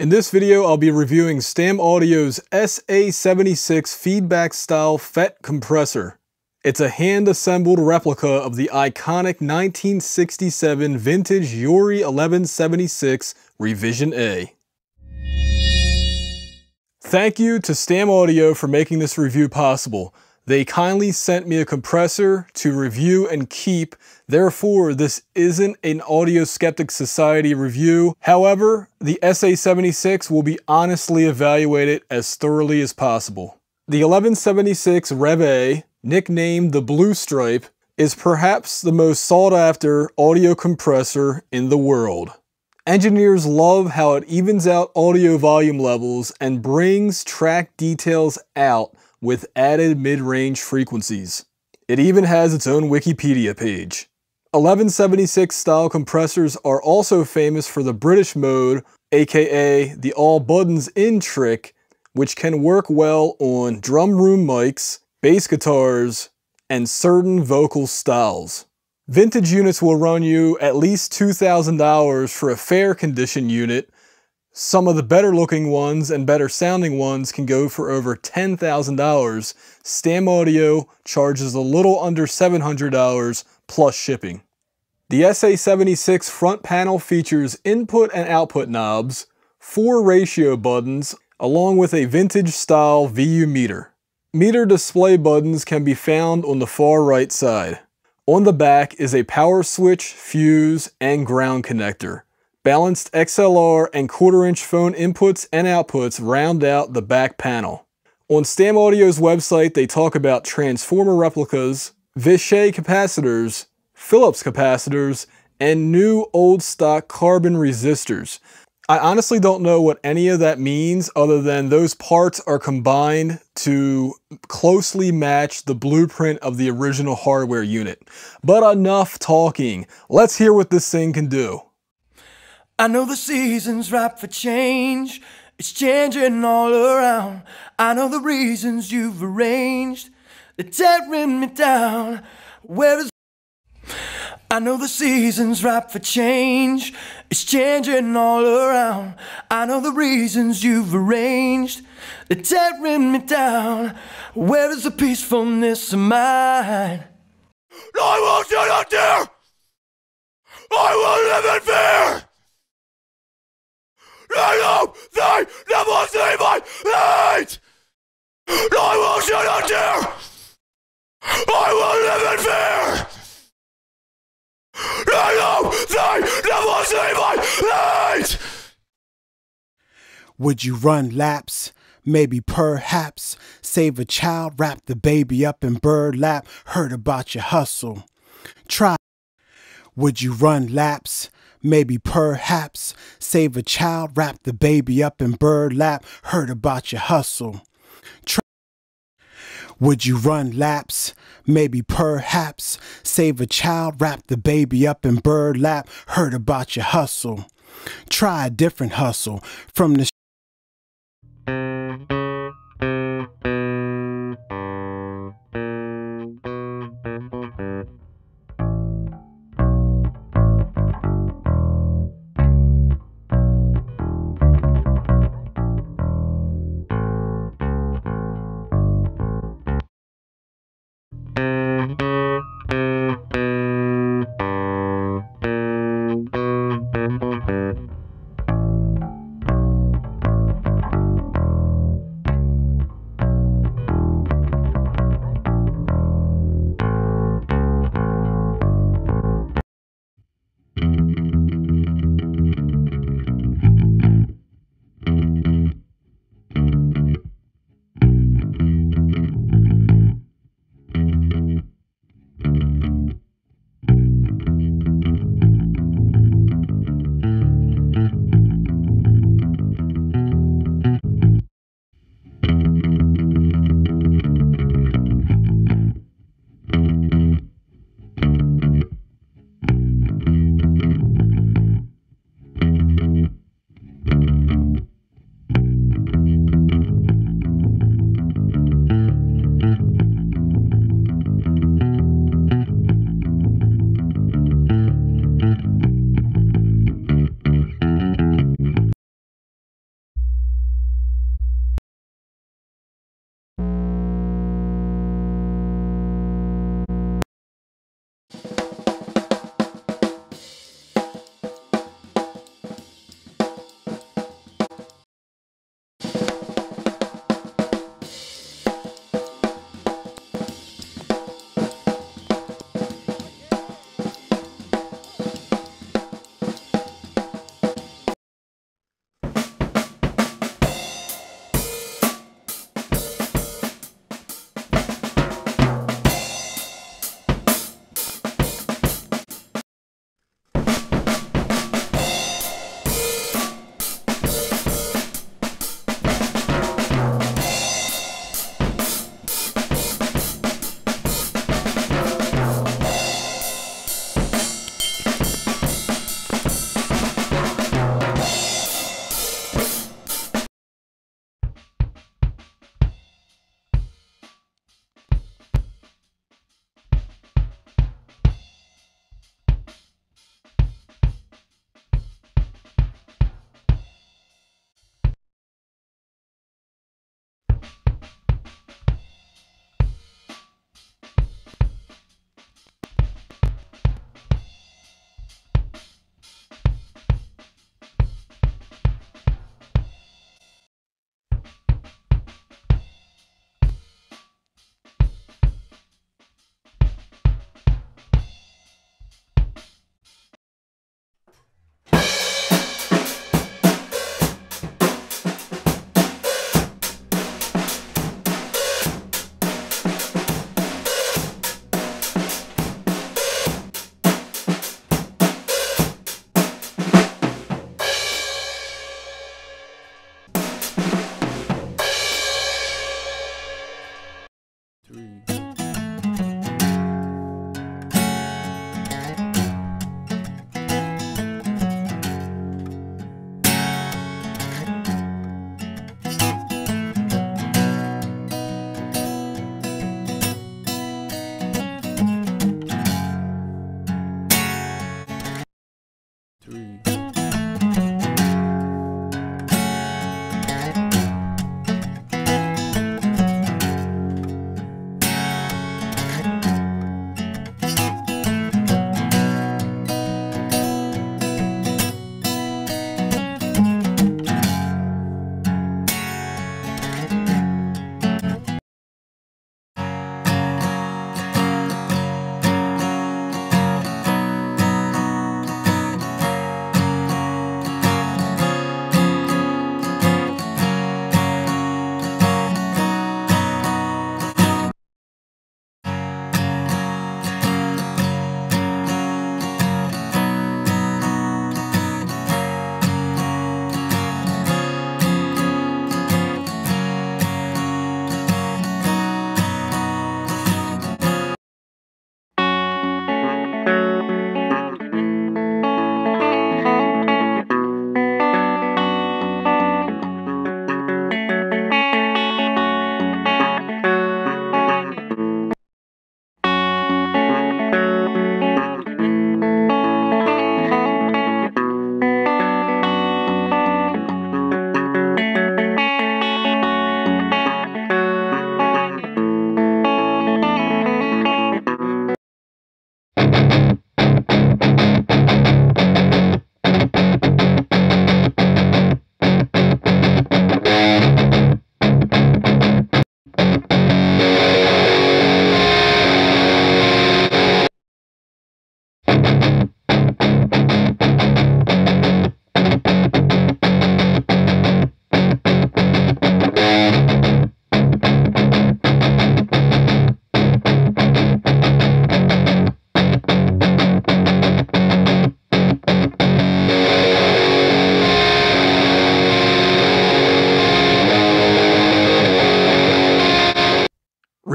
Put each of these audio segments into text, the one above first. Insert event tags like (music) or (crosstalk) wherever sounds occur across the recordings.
In this video, I'll be reviewing Stam Audio's SA76 feedback style FET compressor. It's a hand-assembled replica of the iconic 1967 vintage UREI 1176 Revision A. Thank you to Stam Audio for making this review possible. They kindly sent me a compressor to review and keep, therefore this isn't an Audio Skeptic Society review. However, the SA76 will be honestly evaluated as thoroughly as possible. The 1176 Rev A, nicknamed the Blue Stripe, is perhaps the most sought after audio compressor in the world. Engineers love how it evens out audio volume levels and brings track details out with added mid-range frequencies. It even has its own Wikipedia page. 1176 style compressors are also famous for the British mode, aka the all buttons in trick, which can work well on drum room mics, bass guitars, and certain vocal styles. Vintage units will run you at least $2,000 for a fair condition unit, some of the better looking ones and better sounding ones can go for over $10,000. Stam Audio charges a little under $700 plus shipping. The SA76 front panel features input and output knobs, four ratio buttons, along with a vintage style VU meter. Meter display buttons can be found on the far right side. On the back is a power switch, fuse, and ground connector. Balanced XLR and quarter inch phone inputs and outputs round out the back panel. On Stam Audio's website, they talk about transformer replicas, Vishay capacitors, Philips capacitors, and new old stock carbon resistors. I honestly don't know what any of that means other than those parts are combined to closely match the blueprint of the original hardware unit. But enough talking. Let's hear what this thing can do. I know the season's ripe for change. It's changing all around. I know the reasons you've arranged. They're tearing me down. Where is I know the season's ripe for change. It's changing all around. I know the reasons you've arranged. They're tearing me down. Where is the peacefulness of mine? I won't shed a tear. I will live in fear. Know they never see my hate. I will shed a tear. I will live in fear. Know they never see my hate. Would you run laps? Maybe perhaps save a child, wrap the baby up in burlap. Heard about your hustle. Try. Would you run laps? Maybe perhaps save a child, wrap the baby up in burlap. Heard about your hustle. Try would you run laps? Maybe perhaps save a child, wrap the baby up in burlap. Heard about your hustle. Try a different hustle from the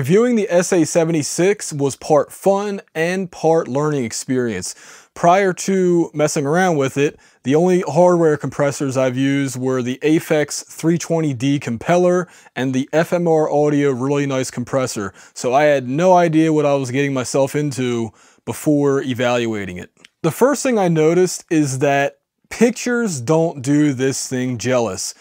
Reviewing the SA76 was part fun and part learning experience. Prior to messing around with it, the only hardware compressors I've used were the Aphex 320D Compellor and the FMR Audio really nice compressor, so I had no idea what I was getting myself into before evaluating it. The first thing I noticed is that pictures don't do this thing jealous.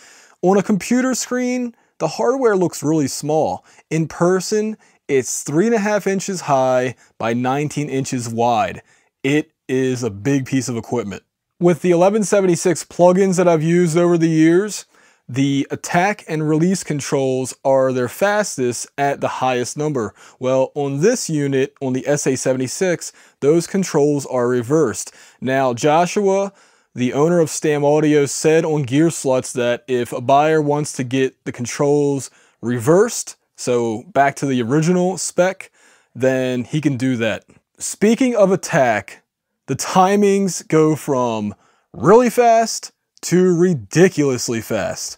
On a computer screen, the hardware looks really small. In person, it's three and a half inches high by 19 inches wide. It is a big piece of equipment. With the 1176 plugins that I've used over the years, the attack and release controls are their fastest at the highest number. Well, on this unit, on the SA76, those controls are reversed. Now, Joshua, the owner of Stam Audio, said on Gearslutz that if a buyer wants to get the controls reversed, so back to the original spec, then he can do that. Speaking of attack, the timings go from really fast to ridiculously fast.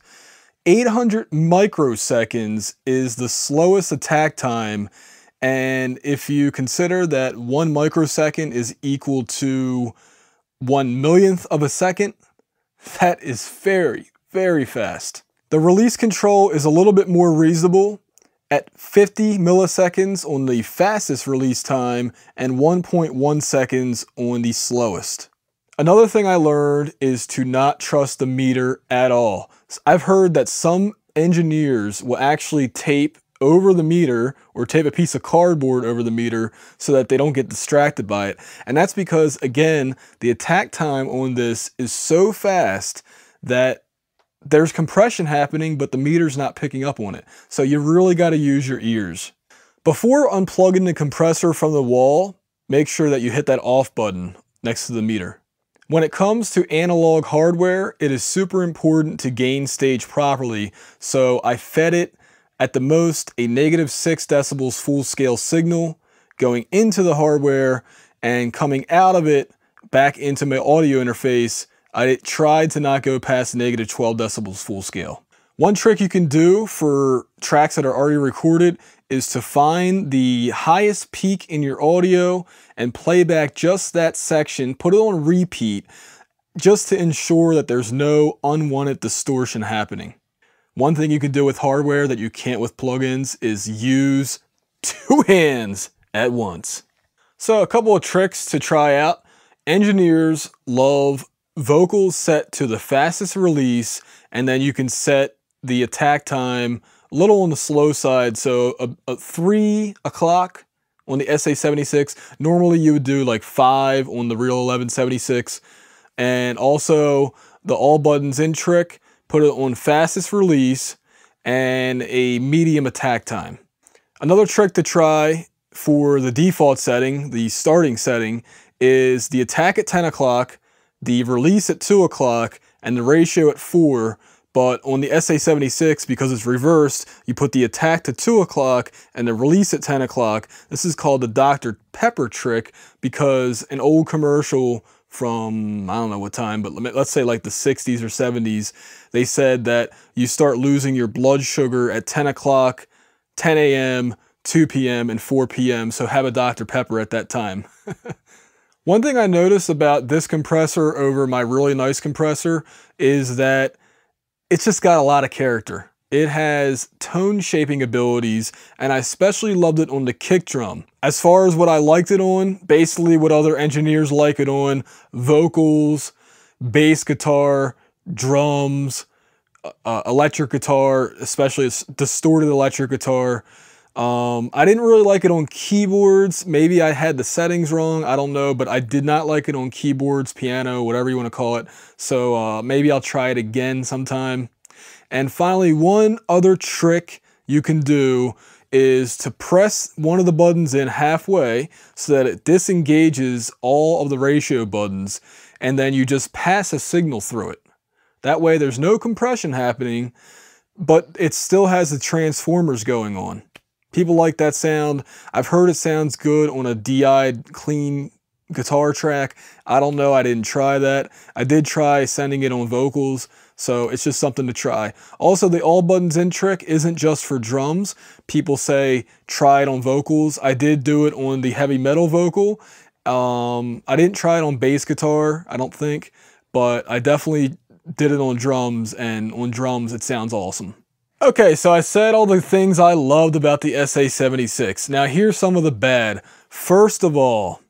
800 microseconds is the slowest attack time and if you consider that one microsecond is equal to one millionth of a second, that is very, very fast. The release control is a little bit more reasonable at 50 milliseconds on the fastest release time and 1.1 seconds on the slowest. Another thing I learned is to not trust the meter at all. I've heard that some engineers will actually tape over the meter or tape a piece of cardboard over the meter so that they don't get distracted by it. And that's because, again, the attack time on this is so fast that there's compression happening, but the meter's not picking up on it. So you really got to use your ears. Before unplugging the compressor from the wall, make sure that you hit that off button next to the meter. When it comes to analog hardware, it is super important to gain stage properly, so I fed it at the most a negative 6 decibels full scale signal going into the hardware and coming out of it back into my audio interface I tried to not go past negative 12 decibels full scale. One trick you can do for tracks that are already recorded is to find the highest peak in your audio and play back just that section, put it on repeat, just to ensure that there's no unwanted distortion happening. One thing you can do with hardware that you can't with plugins is use (laughs) two hands at once. So a couple of tricks to try out. Engineers love vocals set to the fastest release, and then you can set the attack time a little on the slow side. So a, a three o'clock on the SA76. Normally you would do like five on the real 1176. And also the all buttons in trick, put it on fastest release and a medium attack time. Another trick to try for the default setting, the starting setting, is the attack at 10 o'clock the release at 2 o'clock, and the ratio at 4, but on the SA76, because it's reversed, you put the attack to 2 o'clock and the release at 10 o'clock. This is called the Dr. Pepper trick because an old commercial from, I don't know what time, but let's say like the 60s or 70s, they said that you start losing your blood sugar at 10 o'clock, 10 a.m., 2 p.m., and 4 p.m., so have a Dr. Pepper at that time. (laughs) One thing I noticed about this compressor over my really nice compressor is that it's just got a lot of character. It has tone shaping abilities, and I especially loved it on the kick drum. As far as what I liked it on, basically what other engineers like it on, vocals, bass guitar, drums, uh, uh electric guitar, especially distorted electric guitar, um, I didn't really like it on keyboards. Maybe I had the settings wrong. I don't know, but I did not like it on keyboards, piano, whatever you want to call it. So uh, maybe I'll try it again sometime. And finally, one other trick you can do is to press one of the buttons in halfway so that it disengages all of the ratio buttons and then you just pass a signal through it. That way there's no compression happening, but it still has the transformers going on. People like that sound. I've heard it sounds good on a DI clean guitar track. I don't know. I didn't try that. I did try sending it on vocals. So it's just something to try. Also, the all buttons in trick isn't just for drums. People say try it on vocals. I did do it on the heavy metal vocal. Um, I didn't try it on bass guitar, I don't think, but I definitely did it on drums, and on drums it sounds awesome. Okay, so I said all the things I loved about the SA76. Now here's some of the bad. First of all,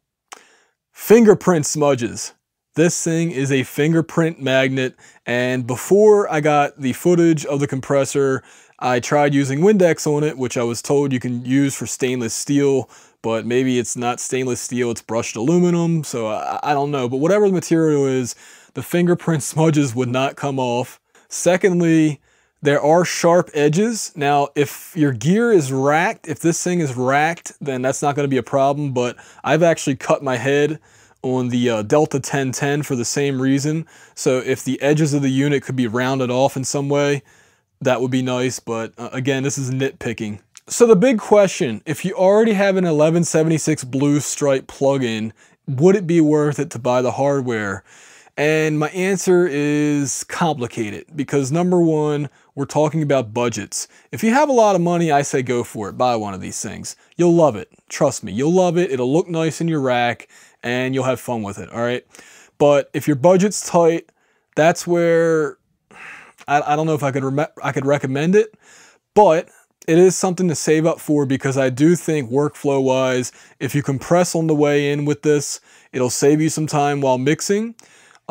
fingerprint smudges. This thing is a fingerprint magnet, and before I got the footage of the compressor, I tried using Windex on it, which I was told you can use for stainless steel, but maybe it's not stainless steel, it's brushed aluminum, so I, I don't know. But whatever the material is, the fingerprint (laughs) smudges would not come off. Secondly, there are sharp edges. Now, if your gear is racked, if this thing is racked, then that's not going to be a problem, but I've actually cut my head on the uh, Delta 1010 for the same reason. So if the edges of the unit could be rounded off in some way, that would be nice. But uh, again, this is nitpicking. So the big question, if you already have an 1176 Blue Stripe plugin, would it be worth it to buy the hardware? And my answer is complicated because number one, we're talking about budgets. If you have a lot of money, I say go for it. Buy one of these things. You'll love it. Trust me, you'll love it. It'll look nice in your rack and you'll have fun with it, all right? But if your budget's tight, that's where I, I don't know if I could I could recommend it, but it is something to save up for because I do think workflow wise, if you compress on the way in with this, it'll save you some time while mixing.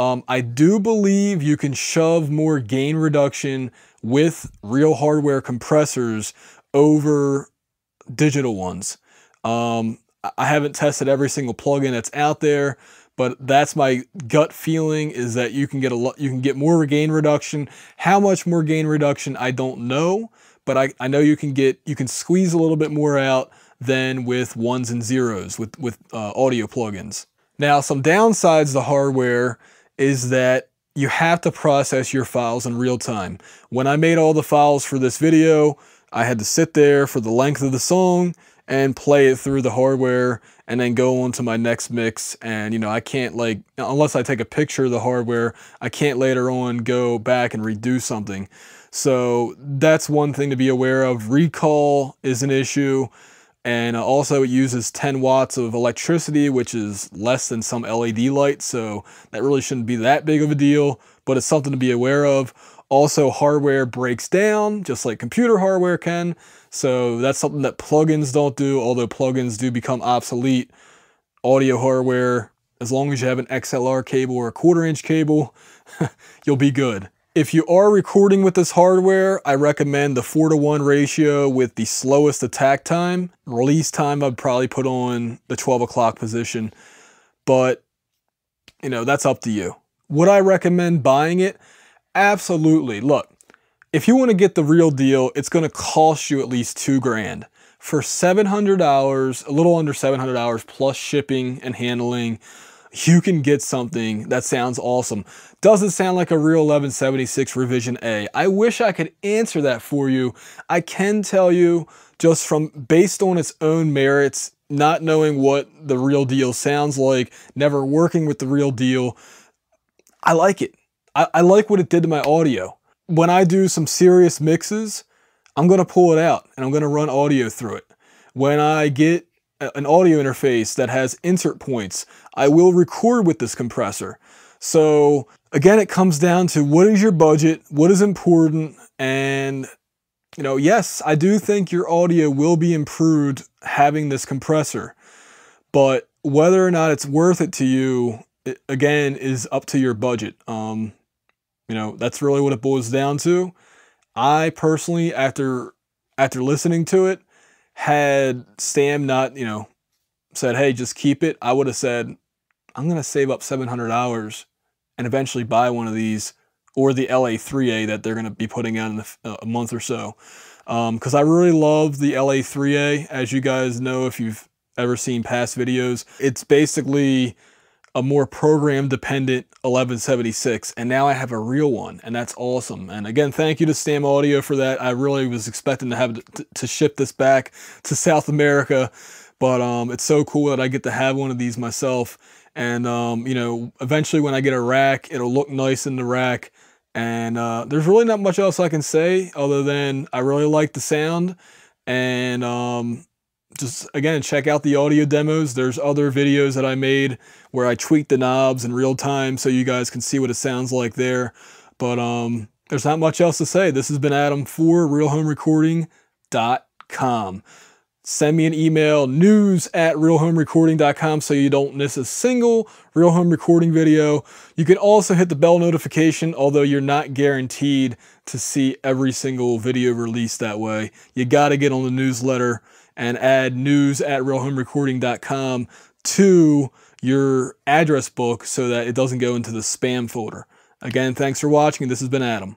Um, I do believe you can shove more gain reduction with real hardware compressors over digital ones. Um, I haven't tested every single plugin that's out there, but that's my gut feeling is that you can get a lot, you can get more gain reduction. How much more gain reduction, I don't know, but I, I know you can get, you can squeeze a little bit more out than with ones and zeros with, with uh, audio plugins. Now, some downsides to hardware is that you have to process your files in real time. When I made all the files for this video, I had to sit there for the length of the song and play it through the hardware and then go on to my next mix. And, you know, I can't like, unless I take a picture of the hardware, I can't later on go back and redo something. So that's one thing to be aware of. Recall is an issue. And also it uses 10 watts of electricity, which is less than some LED lights. So that really shouldn't be that big of a deal, but it's something to be aware of. Also, hardware breaks down, just like computer hardware can. So that's something that plugins don't do, although plugins do become obsolete. Audio hardware, as long as you have an XLR cable or a quarter inch cable, (laughs) you'll be good. If you are recording with this hardware, I recommend the 4 to 1 ratio with the slowest attack time. Release time I'd probably put on the 12 o'clock position, but you know, that's up to you. Would I recommend buying it? Absolutely. Look, if you want to get the real deal, it's going to cost you at least two grand. For $700, a little under $700 plus shipping and handling, you can get something that sounds awesome. Doesn't sound like a real 1176 revision A. I wish I could answer that for you. I can tell you just from based on its own merits, not knowing what the real deal sounds like, never working with the real deal, I like it. I, I like what it did to my audio when I do some serious mixes, I'm going to pull it out and I'm going to run audio through it. When I get an audio interface that has insert points, I will record with this compressor. So again, it comes down to what is your budget, what is important, and you know, yes, I do think your audio will be improved having this compressor, but whether or not it's worth it to you, it, again, is up to your budget. Um, you know, that's really what it boils down to. I personally, after after listening to it, had Sam not, you know, said, hey, just keep it, I would have said, I'm going to save up $700 and eventually buy one of these or the LA3A that they're going to be putting out in a, a month or so. Because um, I really love the LA3A. As you guys know, if you've ever seen past videos, it's basically a more program dependent 1176 and now I have a real one and that's awesome and again thank you to Stam Audio for that I really was expecting to have to, to ship this back to South America but um, it's so cool that I get to have one of these myself And, um, you know, eventually when I get a rack, it'll look nice in the rack. And uh, there's really not much else I can say other than I really like the sound. And um, just again, check out the audio demos. There's other videos that I made where I tweak the knobs in real time so you guys can see what it sounds like there. But um, there's not much else to say. This has been Adam for realhomerecording.com. Send me an email, news at realhomerecording.com so you don't miss a single Real Home Recording video. You can also hit the bell notification, although you're not guaranteed to see every single video released that way. You got to get on the newsletter and add news at realhomerecording.com to your address book so that it doesn't go into the spam folder. Again, thanks for watching. This has been Adam.